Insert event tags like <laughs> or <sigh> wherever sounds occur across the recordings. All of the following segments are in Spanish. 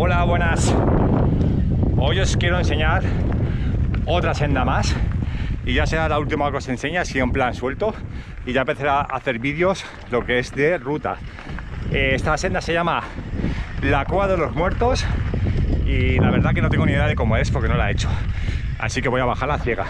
Hola, buenas. Hoy os quiero enseñar otra senda más y ya será la última que os enseñe así en plan suelto y ya empezaré a hacer vídeos lo que es de ruta. Eh, esta senda se llama La Cueva de los Muertos y la verdad que no tengo ni idea de cómo es porque no la he hecho. Así que voy a bajar la ciega.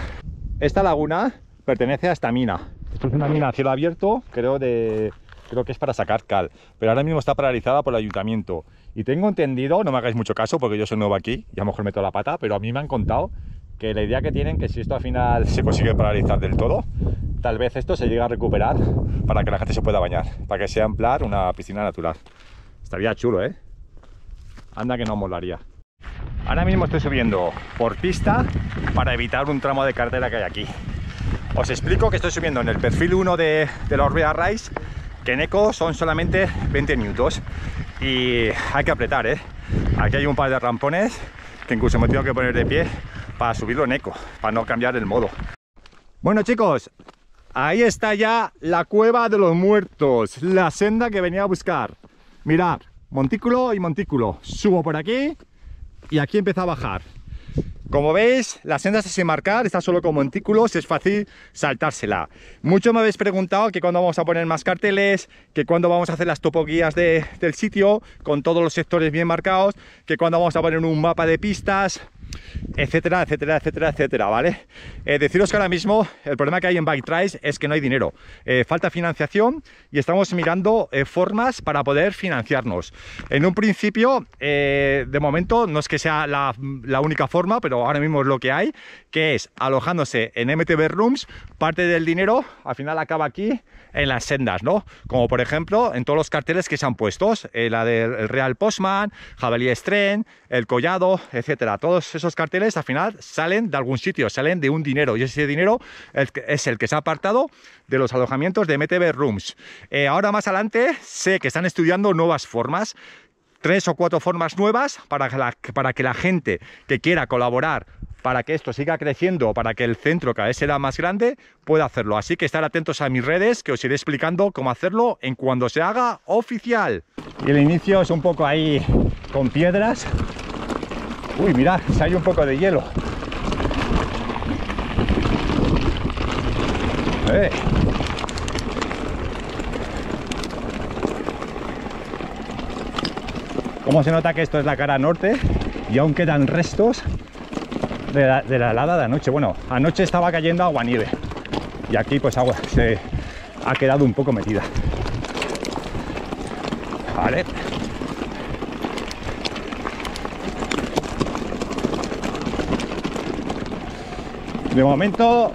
Esta laguna pertenece a esta mina. Esto es una mina a cielo abierto, creo de creo que es para sacar cal, pero ahora mismo está paralizada por el ayuntamiento. Y tengo entendido, no me hagáis mucho caso porque yo soy nuevo aquí y a lo mejor meto la pata, pero a mí me han contado que la idea que tienen que si esto al final <laughs> se consigue paralizar del todo, tal vez esto se llegue a recuperar para que la gente se pueda bañar, para que sea en plan una piscina natural. Estaría chulo, ¿eh? Anda que no molaría. Ahora mismo estoy subiendo por pista para evitar un tramo de carretera que hay aquí. Os explico que estoy subiendo en el perfil 1 de, de la Orbea Rise, en eco son solamente 20 minutos y hay que apretar, ¿eh? Aquí hay un par de rampones que incluso me tengo que poner de pie para subirlo en eco, para no cambiar el modo. Bueno chicos, ahí está ya la cueva de los muertos, la senda que venía a buscar. Mirad, montículo y montículo. Subo por aquí y aquí empieza a bajar. Como veis, la senda está sin marcar, está solo con montículos, es fácil saltársela. Mucho me habéis preguntado que cuándo vamos a poner más carteles, que cuándo vamos a hacer las topoguías de, del sitio, con todos los sectores bien marcados, que cuándo vamos a poner un mapa de pistas, etcétera, etcétera, etcétera, etcétera, ¿vale? Eh, deciros que ahora mismo el problema que hay en Bike Trails es que no hay dinero, eh, falta financiación y estamos mirando eh, formas para poder financiarnos. En un principio, de momento, no es que sea la, única forma, pero ahora mismo es lo que hay, que es alojándose en MTB Rooms, parte del dinero al final acaba aquí en las sendas, ¿no? Como por ejemplo en todos los carteles que se han puesto, la del Real Postman, Jabalí Stren, el Collado, etcétera. Todos esos carteles al final salen de algún sitio, salen de un dinero y ese dinero es el que se ha apartado de los alojamientos de MTB Rooms. Eh, ahora más adelante sé que están estudiando nuevas formas tres o cuatro formas nuevas para que, la, para que la gente que quiera colaborar para que esto siga creciendo, para que el centro cada vez sea más grande, pueda hacerlo. Así que estar atentos a mis redes, que os iré explicando cómo hacerlo en cuando se haga oficial. Y el inicio es un poco ahí con piedras. Uy, mirad, si hay un poco de hielo. Eh. Cómo se nota que esto es la cara norte y aún quedan restos de la, de la, helada de anoche. Bueno, anoche estaba cayendo agua nieve y aquí pues agua se ha quedado un poco metida. Vale. De momento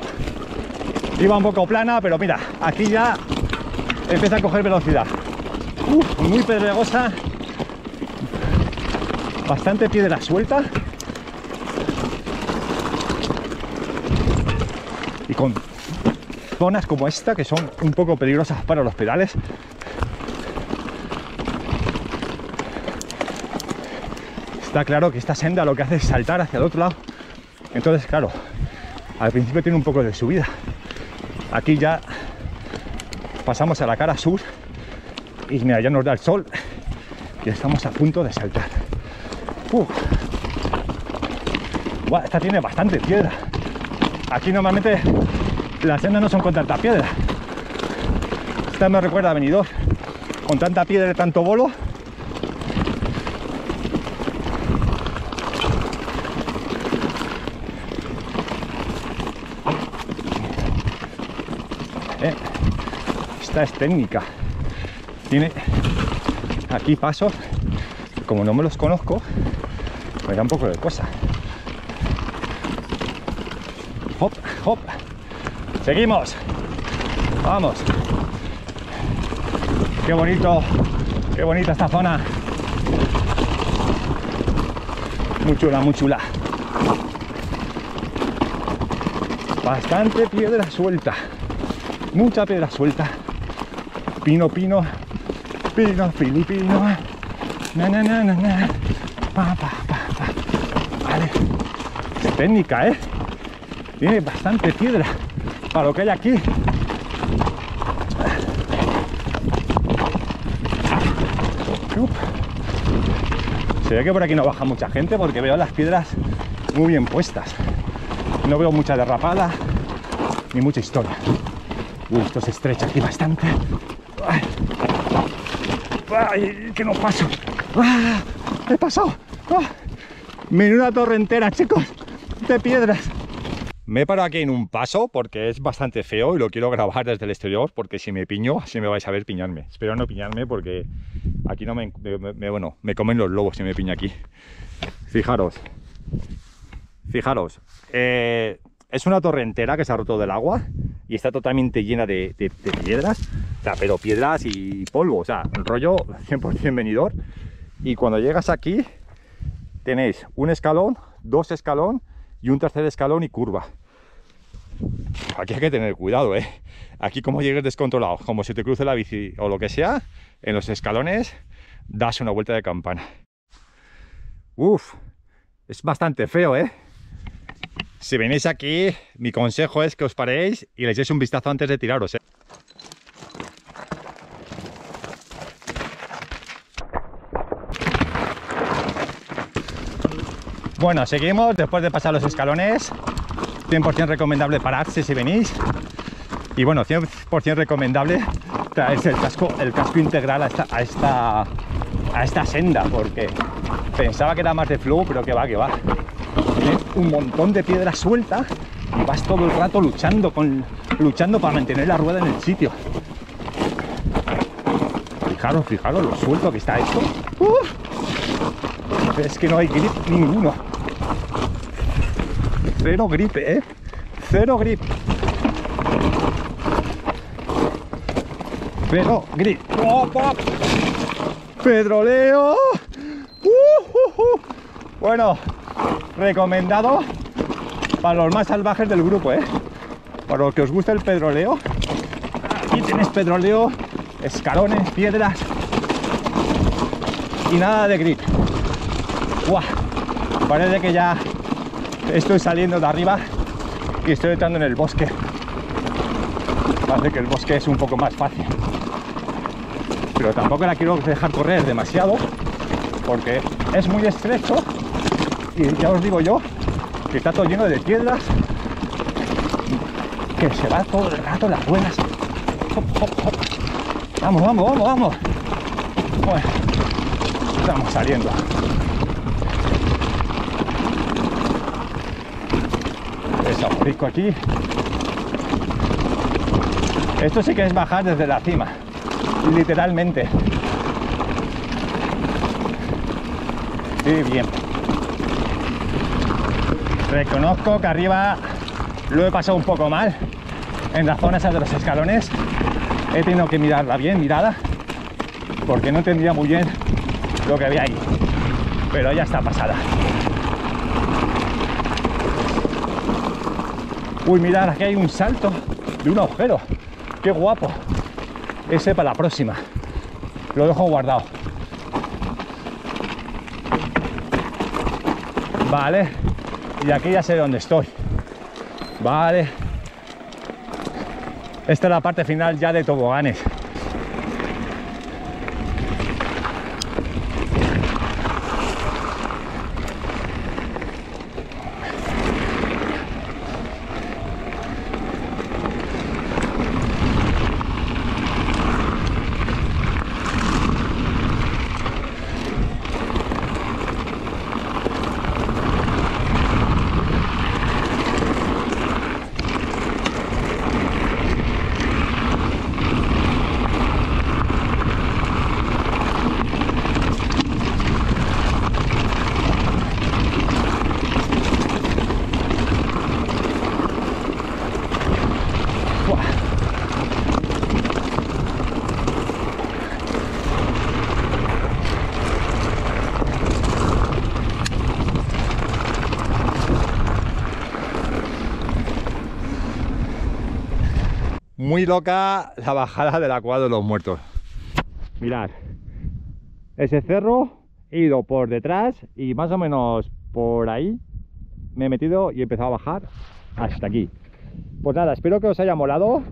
iba un poco plana, pero mira, aquí ya empieza a coger velocidad. Muy pedregosa, bastante piedra suelta. Y con zonas como esta que son un poco peligrosas para los pedales. Está claro que esta senda lo que hace es saltar hacia el otro lado. Entonces claro al principio tiene un poco de subida. Aquí ya pasamos a la cara sur y mira ya nos da el sol y estamos a punto de saltar. Esta tiene bastante piedra. Aquí normalmente las sendas no son con tanta piedra. Esta me recuerda a Benidorm. Con tanta piedra y tanto bolo eh, esta es técnica. Tiene aquí pasos como no me los conozco me da un poco de cosa. Hop, hop. Seguimos. Vamos. Qué bonito qué bonita esta zona. Muy chula, muy chula. Bastante piedra suelta mucha piedra suelta pino, pino pino, filipino na, na, na, na, na. Pa, pa, pa, pa. vale es técnica, eh tiene bastante piedra para lo que hay aquí Se ve que por aquí no baja mucha gente porque veo las piedras muy bien puestas. No veo mucha derrapada ni mucha historia. Uy, esto se estrecha aquí bastante. Ay, que no paso. ¡Ah! He pasado. ¡Ah! Menuda torre entera, chicos, de piedras. Me he parado aquí en un paso porque es bastante feo y lo quiero grabar desde el exterior porque si me piño, así me vais a ver piñarme. Espero no piñarme porque aquí no me, me- me- bueno, me comen los lobos si me piño aquí. Fijaros, fijaros, eh, es una torre entera que se ha roto del agua y está totalmente llena de, piedras, o sea, pero piedras y polvo, o sea, el rollo 100% venidor. Y cuando llegas aquí, tenéis un escalón, dos escalón y un tercer escalón y curva. Aquí hay que tener cuidado, ¿eh? Aquí como llegues descontrolado, como si te cruce la bici o lo que sea, en los escalones das una vuelta de campana. Uf, es bastante feo, ¿eh? Si venís aquí, mi consejo es que os paréis y le echéis un vistazo antes de tiraros, ¿eh? Bueno, seguimos después de pasar los escalones. 100% recomendable pararse si venís. Y bueno, 100% recomendable traerse el casco, el casco integral a esta, a esta, a esta senda, porque pensaba que era más de flow, pero que va, que va. Tienes un montón de piedras sueltas y vas todo el rato luchando, con, luchando para mantener la rueda en el sitio. Fijaros, fijaros lo suelto que está esto. Es que no hay grip ninguno. Cero grip, ¿eh? Cero grip. Cero grip. ¡Op, op! ¡Pedroleo! ¡Uh, uh, uh! Bueno, recomendado para los más salvajes del grupo, ¿eh? Para los que os gusta el pedroleo. Aquí tenéis pedroleo, escalones, piedras y nada de. ¡Guau! Parece que ya estoy saliendo de arriba y estoy entrando en el bosque. Parece que el bosque es un poco más fácil. Pero tampoco la quiero dejar correr demasiado porque es muy estrecho y ya os digo yo que está todo lleno de piedras que se va todo el rato las hop. Vamos, vamos, vamos, vamos. Bueno, estamos saliendo. Desabrico aquí. Esto sí que es bajar desde la cima, literalmente. Sí, bien. Reconozco que arriba lo he pasado un poco mal. En la zona esa de los escalones he tenido que mirarla bien, mirada, porque no entendía muy bien lo que había ahí. Pero ya está pasada. Uy, mirad, aquí hay un salto de un agujero. Qué guapo. Ese para la próxima. Lo dejo guardado. Vale. Y aquí ya sé dónde estoy. Vale. Esta es la parte final ya de toboganes. Muy loca la bajada de la de los muertos. Mirad, ese cerro he ido por detrás y más o menos por ahí me he metido y he empezado a bajar hasta aquí. Pues nada, espero que os haya molado.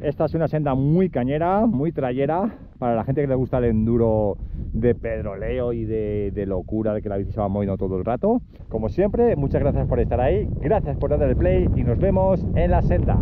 Esta es una senda muy cañera, muy trayera, para la gente que le gusta el enduro de pedroleo y de, de locura, de que la bici se va moviendo todo el rato. Como siempre, muchas gracias por estar ahí, gracias por darle el play y nos vemos en la senda.